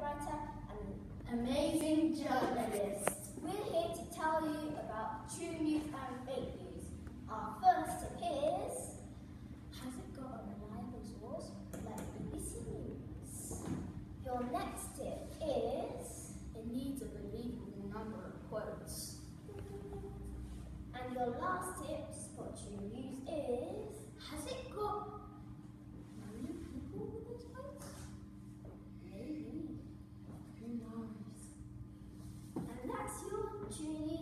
writer and an amazing journalist. We're here to tell you about true news and fake news. Our first tip is Has it got a reliable source like BBC News? Your next tip is It needs a believable number of quotes. And your last tip, spot true news, 军医。